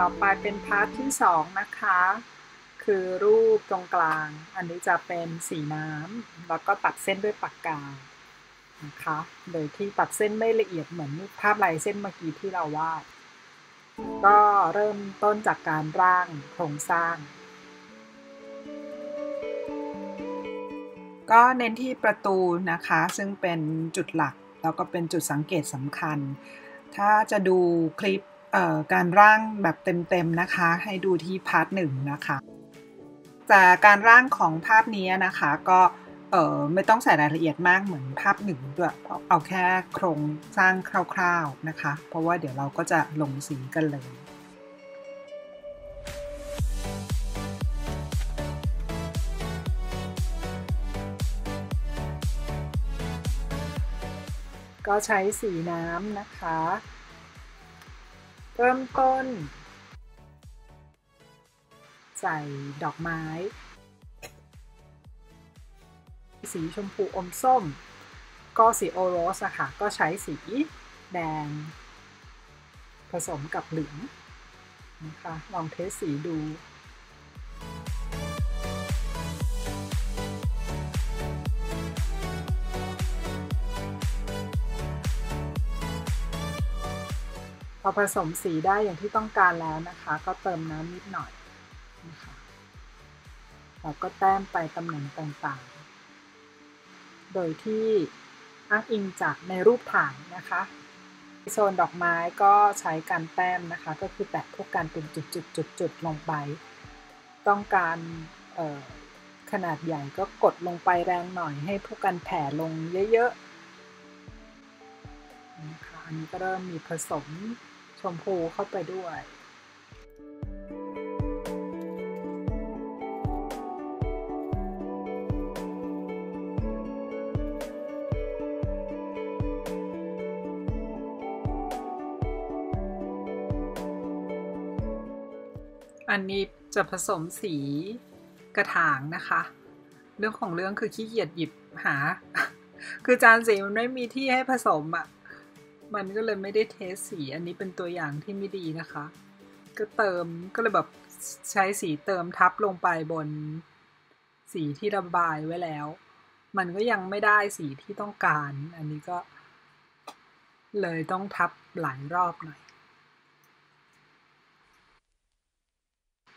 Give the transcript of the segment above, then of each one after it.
ต่อไปเป็น part ที่สองนะคะ คือรูปตรงกลาง อันนี้จะเป็นสีน้ำแล้วก็ตัดเส้นด้วยปากกานะคะ โดยที่ตัดเส้นไม่ละเอียดเหมือนภาพลายเส้นเมื่อกี้ที่เราวาด ก็เริ่มต้นจากการร่างโครงสร้าง ก็เน้นที่ประตูนะคะ ซึ่งเป็นจุดหลัก แล้วก็เป็นจุดสังเกตสำคัญ ถ้าจะดูคลิป การร่างแบบเต็มๆนะคะ ให้ดูที่ part หนึ่งนะคะแต่การร่างของภาพนี้นะคะก็เออไม่ต้องใส่รายละเอียดมากเหมือนภาพหนึ่งด้วยเอาแค่โครงสร้างคร่าวๆนะคะ เพราะว่าเดี๋ยวเราก็จะลงสีกันเลยก็ใช้สีน้ำนะคะ เริ่มต้น ใส่ดอกไม้ สีชมพูอมส้ม ก็สีโอโรสอะค่ะ ก็ใช้สีแดง ผสมกับเหลืองนะคะ ลองเทสสีดู พอผสมสีได้อย่างที่ต้องการแล้วนะคะ ก็เติมน้ำนิดหน่อยนะคะแล้วก็แต้มไปตำแหน่งต่างๆ โดยที่อ้างอิงจากในรูปถ่ายนะคะ โซนดอกไม้ก็ใช้การแต้มนะคะ ก็คือแตะพวกการเป็นจุดๆๆลงไป ต้องการขนาดใหญ่ก็กดลงไปแรงหน่อยให้พวกกันแผ่ลงเยอะๆนะคะอันนี้ก็เริ่มมีผสม ชมพูเข้าไปด้วยอันนี้จะผสมสีกระถางนะคะ เรื่องของเรื่องคือขี้เกียจหยิบหา คือจานสีมันไม่มีที่ให้ผสมอะ่ะ มันก็เลยไม่ได้เทสสี อันนี้เป็นตัวอย่างที่ไม่ดีนะคะ ก็เติมก็เลยแบบใช้สีเติมทับลงไปบนสีที่ระบายไว้แล้ว มันก็ยังไม่ได้สีที่ต้องการ อันนี้ก็ เลยต้องทับหลายรอบหน่อย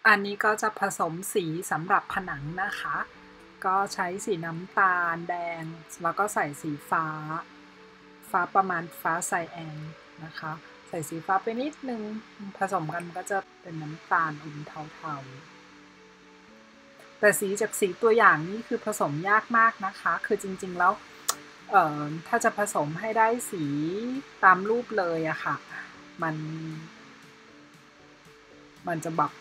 อันนี้ก็จะผสมสีสำหรับผนังนะคะ ก็ใช้สีน้ำตาลแดง แล้วก็ใส่สีฟ้า ฟ้าประมาณฟ้าไซแอนนะคะ ใส่สีฟ้าไปนิดนึง ผสมกันก็จะเป็นน้ำตาลอมเทาๆ แต่สีจากสีตัวอย่างนี้คือผสมยากมากนะคะ คือจริงๆแล้วเอ่อถ้าจะผสมให้ได้สีตามรูปเลยอะค่ะ มัน มันจะแบบ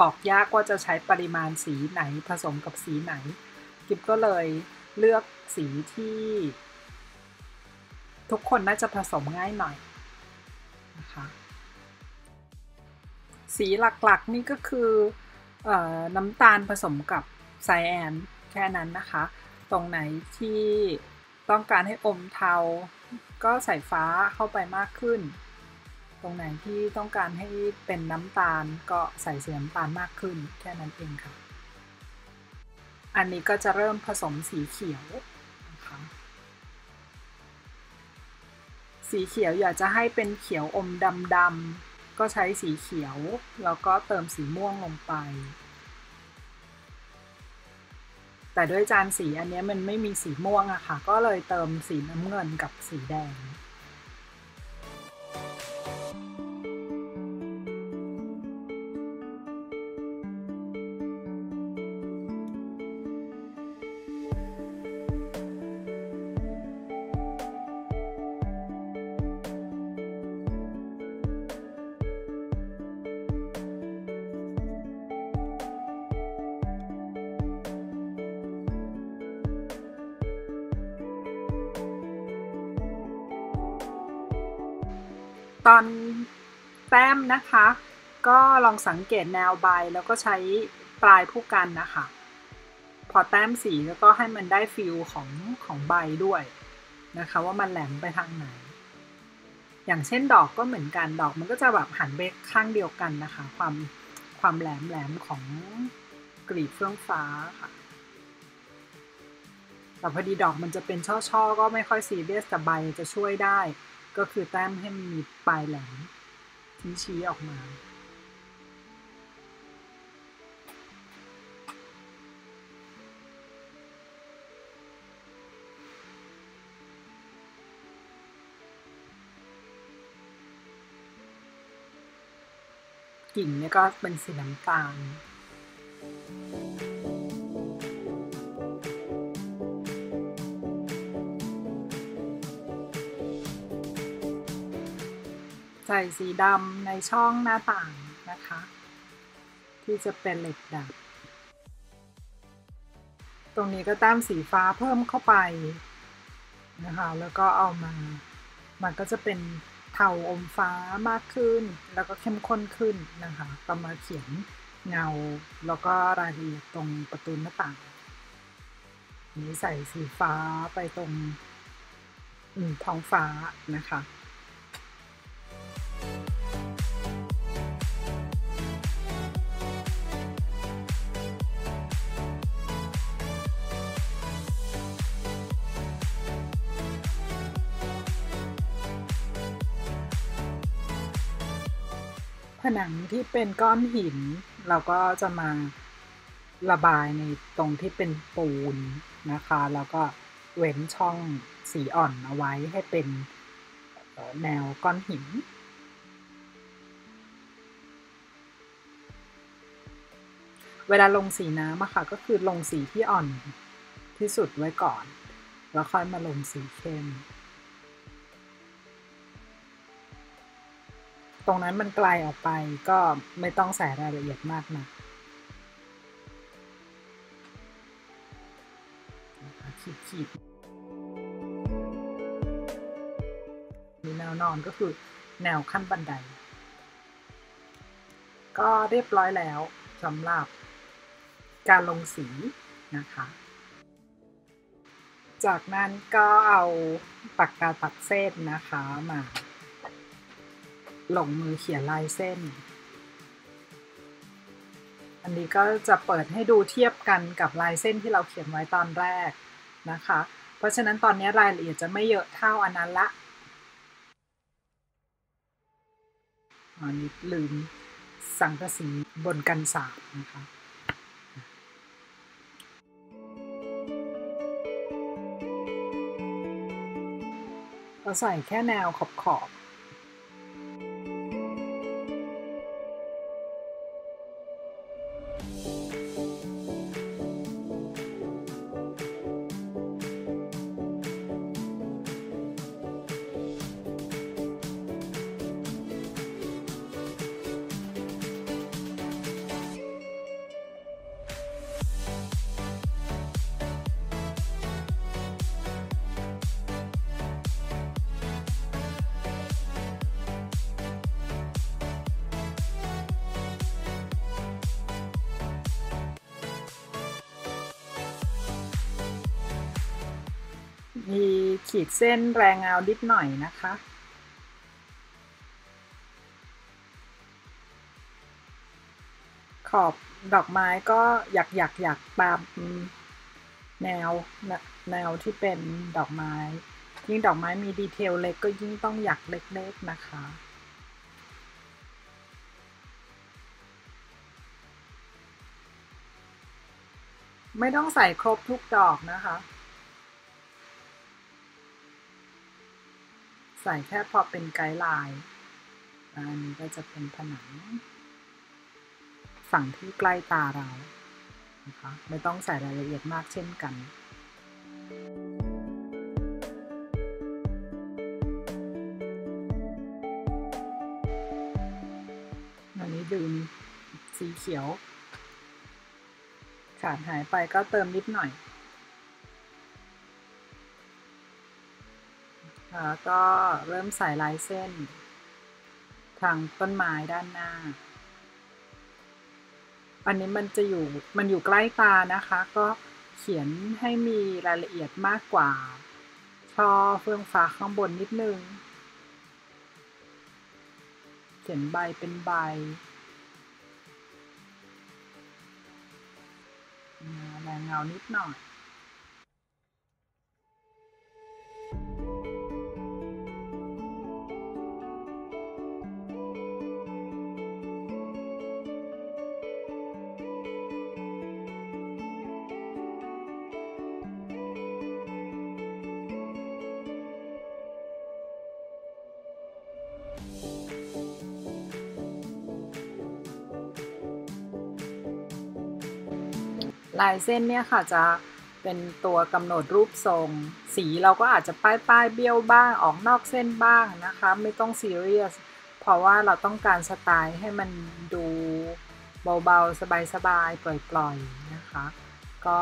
บอกยากว่าจะใช้ปริมาณสีไหนผสมกับสีไหน กิบก็เลยเลือกสีที่ ทุกคนน่าจะผสมง่ายหน่อยนะคะสีหลักๆนี่ก็คืออน้ำตาลผสมกับไซแอนแค่นั้นนะคะ ตรงไหนที่ต้องการให้อมเทา ก็ใส่ฟ้าเข้าไปมากขึ้น ตรงไหนที่ต้องการให้เป็นน้ำตาลก็ใส่เสีน้ำตาลมากขึ้น แค่นั้นเองค่ะ อันนี้ก็จะเริ่มผสมสีเขียว สีเขียวอยากจะให้เป็นเขียวอมดำๆก็ใช้สีเขียว แล้วก็เติมสีม่วงลงไป แต่ด้วยจานสีอันนี้มันไม่มีสีม่วงอะค่ะ ก็เลยเติมสีน้ำเงินกับสีแดง ตอนแต้มนะคะ ก็ลองสังเกตแนวใบแล้วก็ใช้ปลายผู้กันนะคะ พอแต้มสีแล้วก็ให้มันได้ฟิลของของใบด้วยนะคะ ว่ามันแหลมไปทางไหน อย่างเช่นดอกก็เหมือนกันดอกมันก็จะแบบหันไปข้างเดียวกันนะคะ ความความแหลมแหลมของกลีบเฟื่องฟ้าค่ะแต่พอดีดอกมันจะเป็นช่อๆ ก็ไม่ค่อยซีเรียสแต่ใบจะช่วยได้ ก็คือแต้มให้มีปลายแหลมชี้ออกมากิ่งเนี่ยก็เป็นสีน้ำตาล ใส่สีดำในช่องหน้าต่างนะคะ ที่จะเป็นเหล็กดัด ตรงนี้ก็ตั้มสีฟ้าเพิ่มเข้าไปนะคะแล้วก็เอามา มันก็จะเป็นเทาอมฟ้ามากขึ้น แล้วก็เข้มข้นขึ้นนะคะก็มาเขียนเงา แล้วก็รายละเอียดตรงประตูหน้าต่าง นี้ใส่สีฟ้าไปตรงท้องฟ้านะคะ ผนังที่เป็นก้อนหิน เราก็จะมาระบายในตรงที่เป็นปูนนะคะ แล้วก็เว้นช่องสีอ่อนเอาไว้ให้เป็นแนวก้อนหิน เวลาลงสีน้ำอะค่ะก็คือลงสีที่อ่อนที่สุดไว้ก่อน แล้วค่อยมาลงสีเข้ม ตรงนั้นมันไกลออกไปก็ไม่ต้องใส่รายละเอียดมากนะขีดขีดมีแนวนอนก็คือแนวขั้นบันได ก็เรียบร้อยแล้วสำหรับการลงสีนะคะ จากนั้นก็เอาปากกาตัดเส้นนะคะมา ลงมือเขียนลายเส้น อันนี้ก็จะเปิดให้ดูเทียบกันกับลายเส้นที่เราเขียนไว้ตอนแรกนะคะ เพราะฉะนั้นตอนนี้รายละเอียดจะไม่เยอะเท่าอันนั้นละอันนี้ลืมสังกะสีบนกันสาบนะคะเราใส่แค่แนวขอบขอบ มีขีดเส้นแรงเงาดิดหน่อยนะคะ ขอบดอกไม้ก็อยากอยากอยากตามแนวแนวที่เป็นดอกไม้ ยิ่งดอกไม้มีดีเทลเล็กก็ยิ่งต้องอยากเล็กๆนะคะไม่ต้องใส่ครบทุกดอกนะคะ ใส่แค่พอเป็นไกด์ไลน์อันนี้ก็จะเป็นผนัง ฝั่งที่ใกล้ตาเรานะคะไม่ต้องใส่รายละเอียดมากเช่นกันอันนี้ดูสีเขียว ขาดหายไปก็เติมนิดหน่อย แล้วก็เริ่มใส่ลายเส้น ทางต้นไม้ด้านหน้า อันนี้มันจะอยู่มันอยู่ใกล้ตานะคะ ก็เขียนให้มีรายละเอียดมากกว่า ช่อเฟื่องฟ้าข้างบนนิดนึง เขียนใบเป็นใบแรงเงานิดหน่อย ลายเส้นเนี่ยค่ะจะเป็นตัวกำหนดรูปทรง สีเราก็อาจจะป้ายป้ายเบี้ยวบ้างออกนอกเส้นบ้างนะคะ ไม่ต้องซีเรียสเพราะว่าเราต้องการสไตล์ให้มันดูเบาๆ สบายๆ ปล่อยๆนะคะ ก็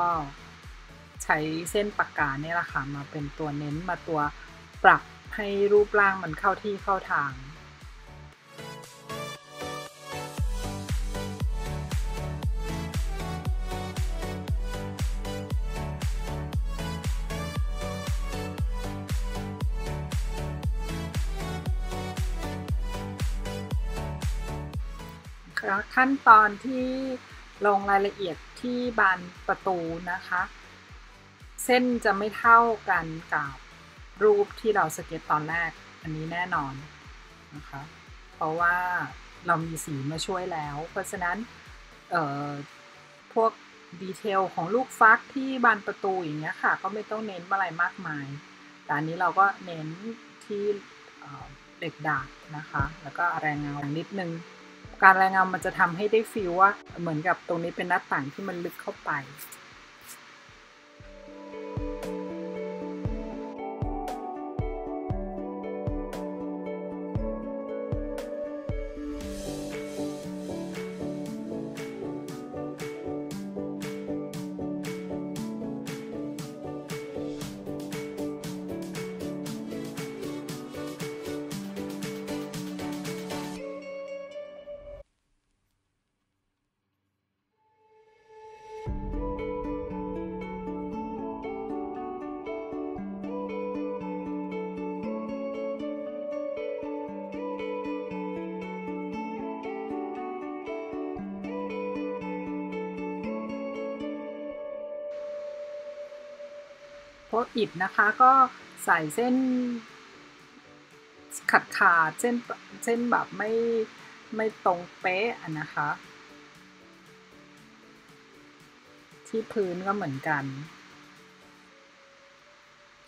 ใช้เส้นปากกาเนี่ยแหละค่ะมาเป็นตัวเน้นมาตัวปรับให้รูปร่างมันเข้าที่เข้าทาง ขั้นตอนที่ลงรายละเอียดที่บานประตูนะคะ เส้นจะไม่เท่ากันกับรูปที่เราสเก็ตตอนแรกอันนี้แน่นอนนะคะ เพราะว่าเรามีสีมาช่วยแล้ว เพราะฉะนั้นพวก detail ของลูกฟักที่บานประตูอย่างเงี้ยค่ะ ก็ไม่ต้องเน้นอะไรมากมาย แต่อันนี้เราก็เน้นที่เหล็กดาบนะคะ แล้วก็แรงเงานิดนึง การรายงานมันจะทำให้ได้ฟีลว่าเหมือนกับตรงนี้เป็นหน้าต่างที่มันลึกเข้าไป พวกอิฐนะคะ ก็ใส่เส้นขาดขาดเส้นเส้นแบบไม่ไม่ตรงเป๊ะนะคะ ที่พื้นก็เหมือนกัน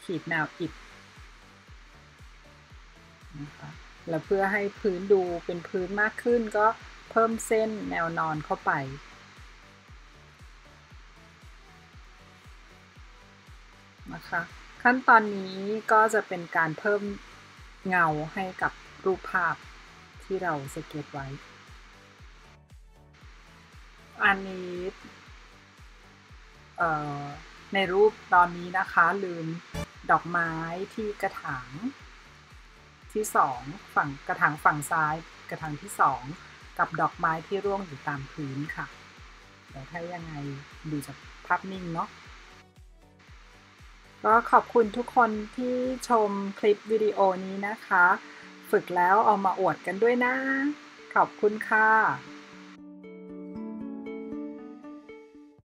ขีดแนวอิฐนะคะแล้วเพื่อให้พื้นดูเป็นพื้นมากขึ้นก็เพิ่มเส้นแนวนอนเข้าไป ขั้นตอนนี้ก็จะเป็นการเพิ่มเงาให้กับรูปภาพที่เราสเก็ตไว้ อันนี้ในรูปตอนนี้นะคะลืมดอกไม้ที่กระถางที่สองฝั่งกระถางฝั่งซ้าย กระถางที่สองกับดอกไม้ที่ร่วงอยู่ตามพื้นค่ะเดี๋ยวถ้ายังไงดูจากภาพนิ่งเนาะ ก็ขอบคุณทุกคนที่ชมคลิปวิดีโอนี้นะคะ ฝึกแล้วเอามาอวดกันด้วยนะ ขอบคุณค่ะ